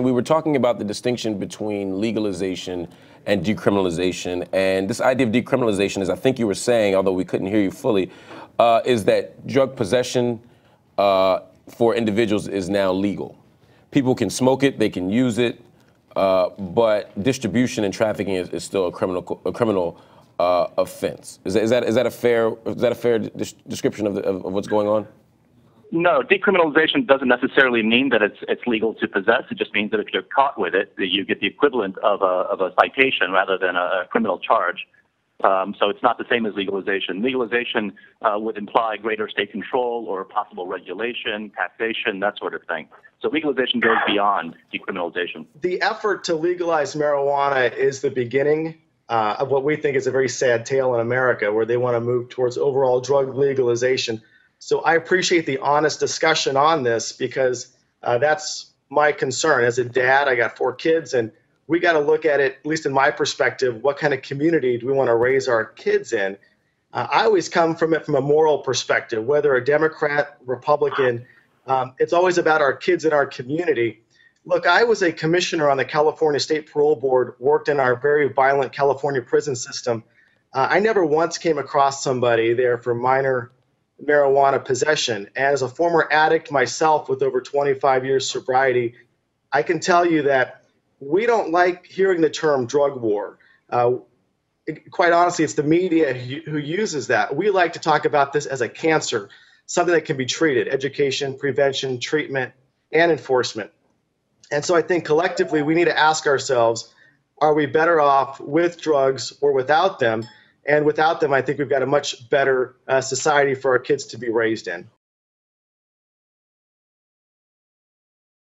We were talking about the distinction between legalization and decriminalization. And this idea of decriminalization, as I think you were saying, although we couldn't hear you fully, uh, is that drug possession uh, for individuals is now legal. People can smoke it, they can use it, uh, but distribution and trafficking is, is, still a criminal a criminal uh, offense. Is that, is that is that a fair is that a fair description of, the, of, of what's going on? No, decriminalization doesn't necessarily mean that it's it's legal to possess. It just means that if you're caught with it, that you get the equivalent of a of a citation rather than a, criminal charge. Um, so it's not the same as legalization. Legalization uh, would imply greater state control or possible regulation, taxation, that sort of thing. So legalization goes beyond decriminalization. The effort to legalize marijuana is the beginning uh, of what we think is a very sad tale in America, where they want to move towards overall drug legalization. So I appreciate the honest discussion on this because uh, that's my concern. As a dad, I got four kids, and we got to look at it, at least in my perspective, what kind of community do we want to raise our kids in? Uh, I always come from it from a moral perspective, whether a Democrat, Republican, um, it's always about our kids in our community. Look, I was a commissioner on the California State Parole Board, worked in our very violent California prison system. Uh, I never once came across somebody there for minor marijuana possession. And as a former addict myself with over 25 years sobriety, I can tell you that we don't like hearing the term drug war. Uh, quite honestly, it's the media who uses that. We like to talk about this as a cancer, something that can be treated education, prevention, treatment, and enforcement. And so I think collectively we need to ask ourselves are we better off with drugs or without them? And without them, I think we've got a much better uh, society for our kids to be raised in.